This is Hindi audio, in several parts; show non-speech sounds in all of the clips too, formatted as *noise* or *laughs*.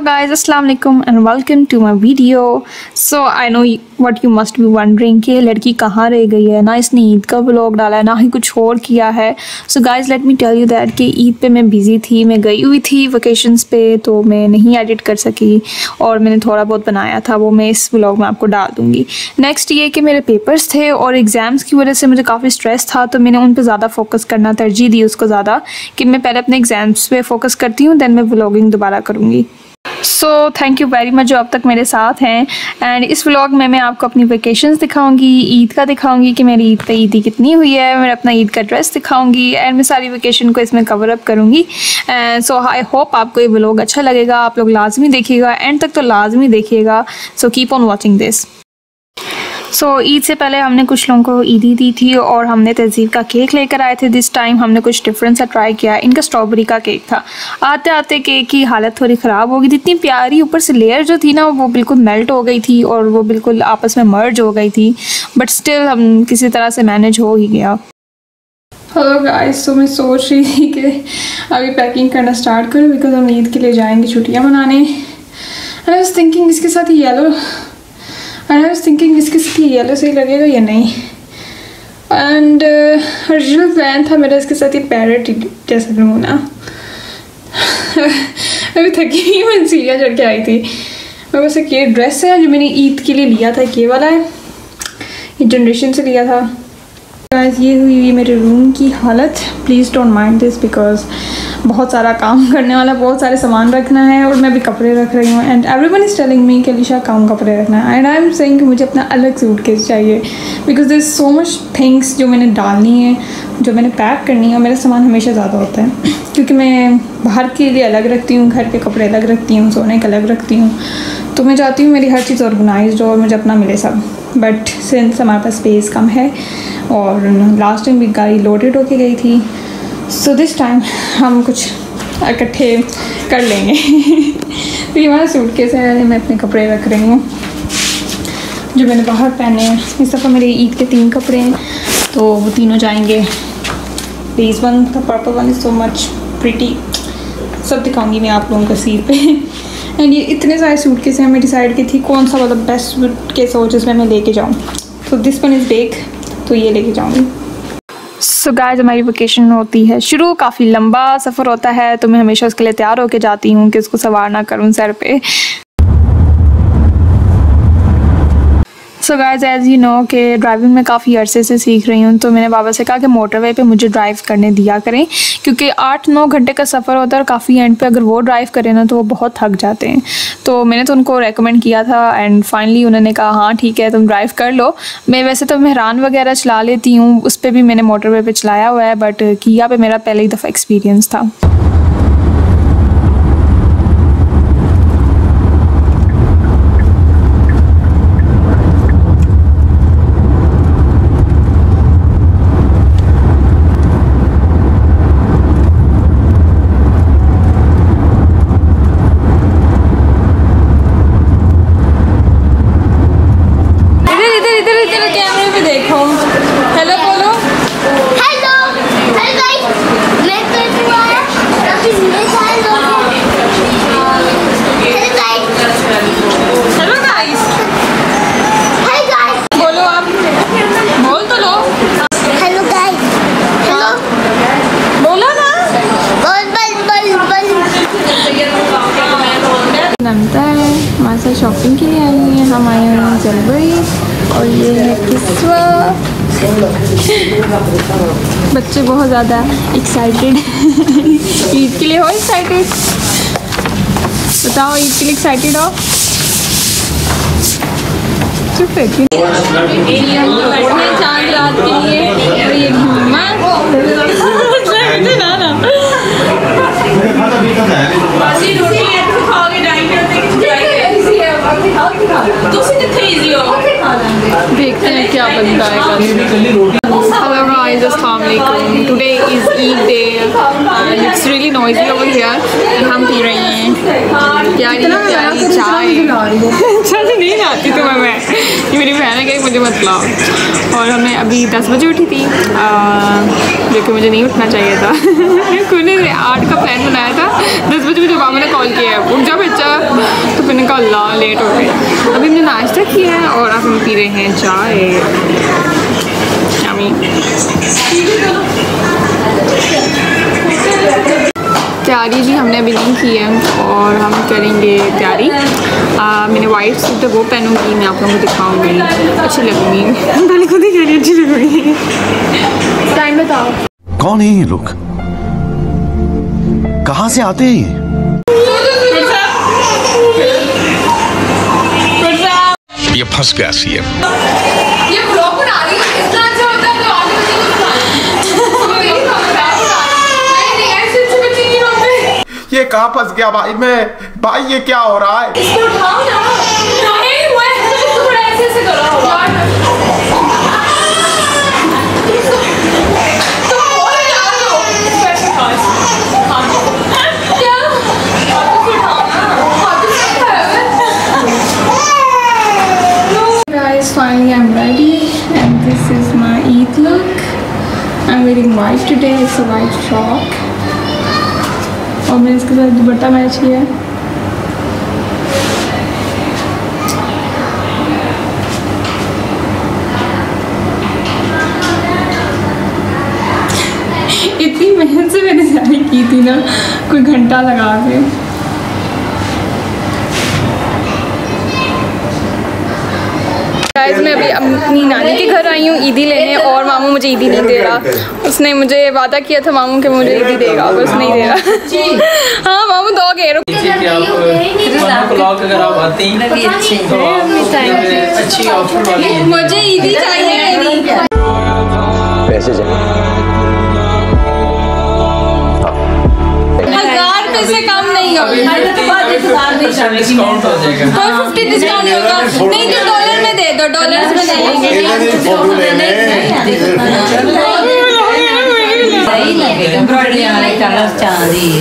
Guys, assalamu alaikum and welcome to my video. So, i know what you must be wondering कि लड़की कहाँ रह गई है? ना इसने ईद का व्लॉग डाला है, ना ही कुछ और किया है। So guys, let me tell you that कि ईद पे मैं बिज़ी थी, मैं गई हुई थी वकेशंस पे तो मैं नहीं एडिट कर सकी और मैंने थोड़ा बहुत बनाया था, वो मैं इस व्लॉग में आपको डाल दूँगी। नेक्स्ट ये कि मेरे पेपर्स थे और एग्ज़ाम्स की वजह से मुझे काफ़ी स्ट्रेस था तो मैंने उन पर ज़्यादा फोकस करना, तरजीह दी उसको ज़्यादा कि मैं पहले अपने एग्ज़ाम्स पे फोकस करती हूँ दैन मैं व्लॉगिंग दोबारा करूँगी। So thank you very much जो अब तक मेरे साथ हैं। एंड इस व्लॉग में मैं आपको अपनी वेकेशंस दिखाऊँगी, ईद का दिखाऊँगी कि मेरी ईद पे ईदी कितनी हुई है, मैं अपना ईद का ड्रेस दिखाऊँगी एंड मैं सारी वेकेशन को इसमें कवर अप करूँगी। एंड सो आई होप आपको ये व्लॉग अच्छा लगेगा, आप लोग लाजमी देखिएगा एंड तक तो लाजमी देखिएगा। So keep on watching this so so, Eid से पहले हमने कुछ लोगों को ईदी दी थी और हमने तहजीब का केक लेकर आए थे। दिस टाइम हमने कुछ डिफरेंट सा ट्राई किया। इनका स्ट्रॉबेरी का केक था। आते आते केक की हालत थोड़ी ख़राब हो गई थी। इतनी प्यारी ऊपर से लेयर जो थी ना वो बिल्कुल मेल्ट हो गई थी और वो बिल्कुल आपस में मर्ज हो गई थी। बट स्टिल हम किसी तरह से मैनेज हो ही गया। हेलो गाइस तो मैं सोच रही थी कि अभी पैकिंग करना स्टार्ट करूँ बिकॉज़ हम ईद के लिए जाएँगे छुट्टियाँ मनाने। आई वॉज़ थिंकिंग इसके साथ ही येलो आई वॉज़ थिंकिंग इसके साथ येलो सही लगेगा या नहीं एंड ओरिजिनल प्लान था मेरा इसके साथ ये पैरेट जैसा लूँ ना। *laughs* अभी थकी हुई मैं सीढ़ियाँ चढ़ के आई थी। मैं बस एक ये ड्रेस है जो मैंने ईद के लिए लिया था ये वाला है। ये जनरेशन से लिया था। ये हुई मेरे रूम की हालत। Please don't mind this because बहुत सारा काम करने वाला, बहुत सारे सामान रखना है और मैं भी कपड़े रख रही हूँ। And every one is telling me कि काम कपड़े रखना है। एंड आई एम सेइंग कि मुझे अपना अलग सूट केस चाहिए। Because there so much things जो मैंने डालनी है, जो मैंने पैक करनी है मेरा सामान हमेशा ज़्यादा होता है। क्योंकि मैं बाहर के लिए अलग रखती हूँ, घर के कपड़े अलग रखती हूँ, सोने के अलग रखती हूँ। तो मैं चाहती हूँ मेरी हर चीज़ ऑर्गेनाइज हो और मुझे अपना मिले सब। बट सिंस हमारे पास स्पेस कम है और लास्ट टाइम भी गाड़ी लोडेड होके गई थी सो दिस टाइम हम कुछ इकट्ठे कर लेंगे। तो ये हमारा सूट केस है मैं अपने कपड़े रख रही हूँ, जो मैंने बाहर पहने हैं। इस दफ़ा मेरे ईद के तीन कपड़े हैं तो वो तीनों जाएँगे। Please one the purple one is so much pretty सब दिखाऊँगी मैं आप लोगों को सीट पे। एंड ये इतने सारे सूट केस हैं, मैं डिसाइड की थी कौन सा मतलब बेस्ट सूट केस हो जिसमें मैं लेके जाऊँ। तो दिस वन इज़ बेक तो ये लेके जाऊँगी। सो so गाइस हमारी वेकेशन होती है। शुरू काफ़ी लंबा सफ़र होता है तो मैं हमेशा उसके लिए तैयार होकर जाती हूँ कि उसको सवार ना करूँ सर पे। So guys as you know कि ड्राइविंग में काफ़ी अरसे से सीख रही हूँ तो मैंने बाबा से कहा कि मोटरवे पे मुझे ड्राइव करने दिया करें, क्योंकि आठ नौ घंटे का सफ़र होता है और काफ़ी एंड पे अगर वो ड्राइव करें ना तो वो बहुत थक जाते हैं। तो मैंने तो उनको रेकमेंड किया था एंड फाइनली उन्होंने कहा हाँ ठीक है, तुम ड्राइव कर लो। मैं वैसे तो मेहरान वगैरह चला लेती हूँ, उस पर भी मैंने मोटरवे पर चलाया हुआ है बट किया पे मेरा पहले दफ़ा एक्सपीरियंस था। नमता है साथ शॉपिंग के लिए आई है हम आए हैं जलबरी और ये है किस्वा। बच्चे बहुत ज़्यादा एक्साइटेड ईद के लिए हो एक्साइटेड बताओ, ईद के लिए एक्साइटेड हो? चुप है, चाँद रात के। Noisy over here. And हम पी रहे हैं। प्यारी प्यारी चाय। चाय। *laughs* नहीं आती तुम्हें मैं ये मेरी बहन है कि मुझे मत लाओ। और हमने अभी दस बजे उठी थी। जो कि मुझे नहीं उठना चाहिए था। *laughs* कुने आठ का प्लान बनाया था। दस बजे मुझे बाबा ने कॉल किया है। उठ जा बच्चा। तो फिर कहा अल्लाह लेट हो गए। अभी हमने नाश्ता किया है और अब हम पी रहे हैं चाय। yummy. तैयारी जी हमने अभी नहीं की है और हम करेंगे तैयारी। मैंने वाइट सूट है वो पहनूँगी मैं आप लोगों को दिखाऊँगी। अच्छी लगूँगी। *laughs* पहले खुद ही कह रही अच्छी लगूँगी। टाइम बताओ। कौन है ये लोग? कहाँ से आते हैं ये? ये फंस गया सीएम ये ब्लॉग बना रही हूँ इतना अच्छा होता है तो आगे बच्चे को दिखाना नहीं नहीं ऐसे अच्छे बच्चे नहीं होते ये कहाँ फंस गया भाई मैं भाई ये क्या हो रहा है इसको उठाओ ना नहीं वो थोड़ा ऐसे ऐसे करो तो finally I'm ready and this is my Eid look. I'm wearing white today, it's a white frock. और मैं इसके साथ दुपट्टा मैच ही है। इतनी मेहनत से मैंने साड़ी की थी ना कोई घंटा लगा के। गाइस मैं अभी अपनी नानी के घर आई हूँ ईदी लेने और मामू मुझे ईदी नहीं दे रहा। उसने मुझे वादा किया था मामू कि मुझे ईदी देगा बस नहीं दे रहा हाँ मामू दो गए रुक कि आप वन ब्लॉग अगर आप आते हैं तो अच्छी वाली है मुझे ईदी चाहिए पैसे हज़ार रुपए से कम नहीं होगा। डिस्काउंट हो जाएगा। होगा। नहीं तो डॉलर में दे दो डॉलर में देंगे।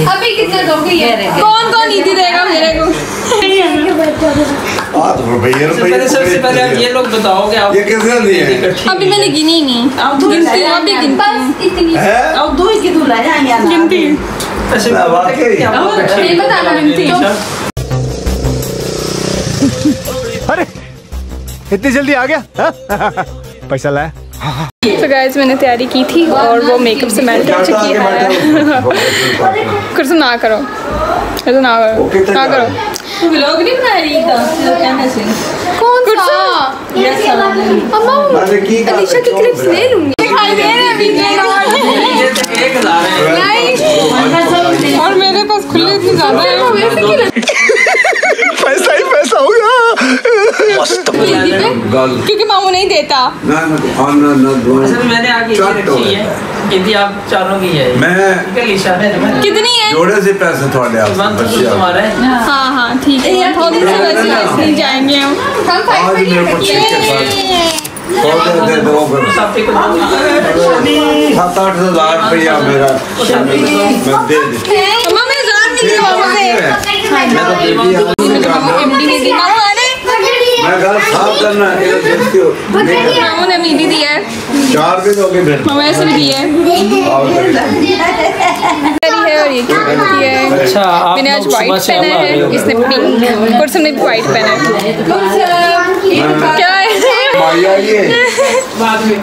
अभी कितने दोगे ये? कौन कौन ईदी देगा मेरे को? सबसे पहले आप ये लोग बताओगे आप ये किसने दिए? अभी मैंने गिनी नहीं। गिनती गिनती। कि आप लोग बताना गिनती। अरे। इतनी जल्दी आ गया? हाँ? पैसा लाया। तो गाइज़ मैंने तैयारी की थी और वो मेकअप से मेल्ट हो चुकी है। कुछ ना करो। ऐसा ना करो। ना करो। कौन सा? अम्मा अरे की कर अलीशा की क्लिप्स ले लूँगी। दिखाई दे रहे अभी तो नहीं और मेरे पास खुले इतने ज़्यादा है वैसे क्यों पैसा ही पैसा होगा ईदी पे क्योंकि मामू नहीं देता। ना ना ना ना असल मैंने आगे हो रखी। है। आप चारों की है। मैं है है कितनी है? जोड़े से पैसे थोड़े आप तो है। हाँ हाँ ठीक है। दिन से ही जाएँगे हम। है सर सौ दे दे दो फिर। साफी को दो। सात आठ हज़ार रुपया मेरा मैं दे दे। अम्मा मैं मिली मामू से। मैं तो बेटी मामू एमडी ने दी अरे मैं घर साफ़ करना ये देखती हो मामू ने मीडी दी है। चार दिन हो गए फिर मामू ऐसे भी दी है। मेरी है और ये क्या की है? अच्छा आप मैंने आज व्हाइट पहना है। इसने पिंक कुर्सम ने भी व्हाइट पहना है। क्या है? भाई आइए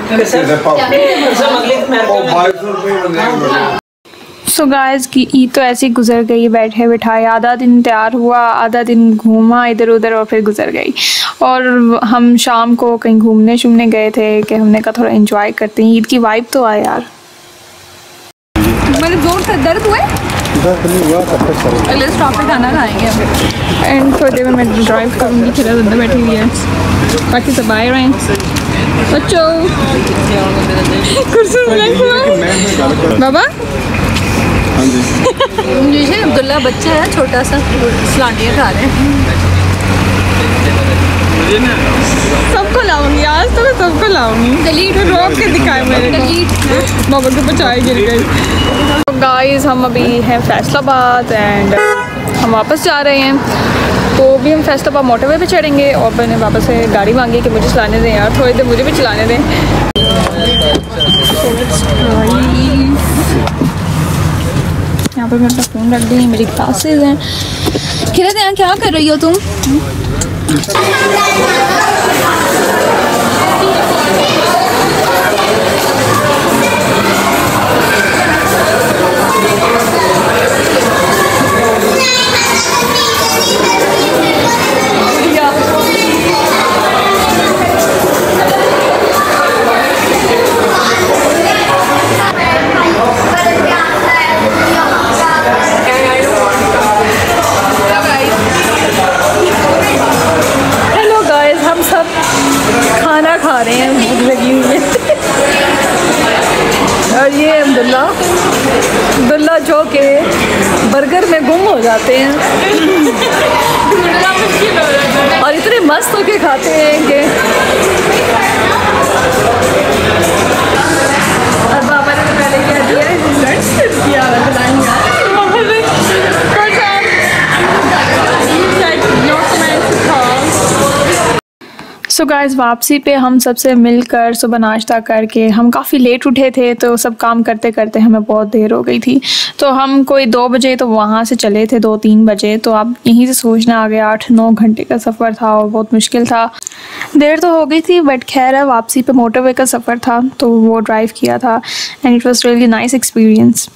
कैसे इधर पाओ सब अगले ओ महीने बाईस सौ सो गाइस की ईद तो ऐसे ही गुजर गई बैठे बिठाए आधा दिन तैयार हुआ आधा दिन घूमा इधर उधर और फिर गुजर गई। और हम शाम को कहीं घूमने शूमने गए थे कि हमने कहा थोड़ा एंजॉय करते हैं। ईद की वाइब तो आए यार। मेरे ज़ोर से दर्द हुए? अगले स्टॉप पे खाना खाएँगे एंड थोड़ी देर में मैं ड्राइव करूँगी फिर अंदर बैठी हुई है। बाकी सब आए रहे हैं। बच्चों। कुर्सी में बैठे हुए। अब्दुल्ला बच्चा है छोटा सा खा रहे हैं। सबको लाऊँगी आज तो मैं सबको लाऊँगी। डिलीट रोक के दिखाए मेरे डिलीट बाबा के बचाए गिर गई तो गाइस हम अभी हैं फैसलाबाद एंड हम वापस जा रहे हैं। तो अभी हम फैसलाबाद मोटरवे पे चढ़ेंगे और मैंने वापस से गाड़ी मांगी कि मुझे चलाने दें यार थोड़ी देर मुझे भी चलाने दें। यहाँ पे मैं अपना फ़ोन रख दी मेरी क्लासेस हैं। किरण यहाँ क्या कर रही हो तुम? के बर्गर में गुम हो जाते हैं। और इतने मस्त होके खाते हैं कि और बाबा ने तो पहले क्या दिया है। सो गाइस वापसी पे हम सबसे मिलकर सुबह नाश्ता करके हम काफ़ी लेट उठे थे तो सब काम करते करते हमें बहुत देर हो गई थी। तो हम कोई दो बजे तो वहाँ से चले थे, दो तीन बजे। तो आप यहीं से सोचना आ गया, आठ नौ घंटे का सफ़र था और बहुत मुश्किल था। देर तो हो गई थी बट खैर है वापसी पे मोटरवे का सफ़र था तो वो ड्राइव किया था। And it was really nice experience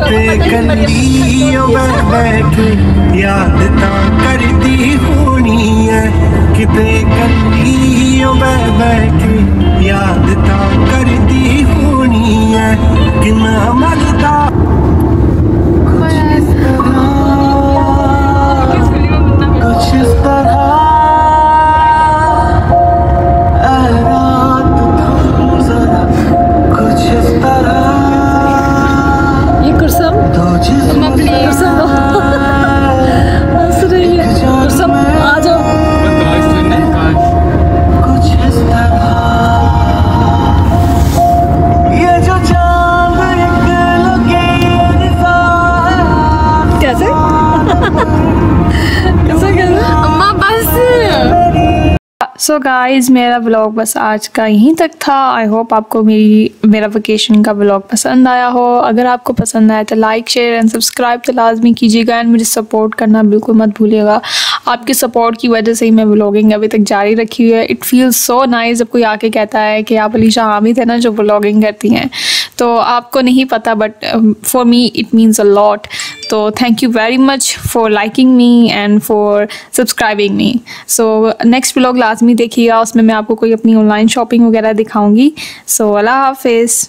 ਤੇ ਕੰਦੀਓ ਬਹਿ ਬਹਿ ਕੇ ਯਾਦ ਤਾਂ ਕਰਦੀ ਹੋਣੀ ਐ ਕਿਤੇ ਕੰਦੀਓ ਬਹਿ ਬਹਿ ਕੇ ਯਾਦ ਤਾਂ ਕਰਦੀ ਹੋਣੀ ਐ ਕਿ ਮੈਂ ਮਰਦਾ सो गाइस मेरा व्लॉग बस आज का यहीं तक था। आई होप आपको मेरी, मेरा वेकेशन का व्लॉग पसंद आया हो। अगर आपको पसंद आया तो लाइक शेयर एंड सब्सक्राइब तो लाजमी कीजिएगा एंड मुझे सपोर्ट करना बिल्कुल मत भूलिएगा। आपके सपोर्ट की वजह से ही मैं व्लॉगिंग अभी तक जारी रखी हुई है। इट फील्स सो नाइस जब कोई आके कहता है कि आप अलीशा हामिद है ना जो व्लॉगिंग करती हैं। तो आपको नहीं पता but for me it means a lot तो thank you very much for liking me and for subscribing me so next blog लाजमी देखिएगा, उसमें मैं आपको कोई अपनी ऑनलाइन शॉपिंग वगैरह दिखाऊँगी. सो अल्लाह हाफिज़.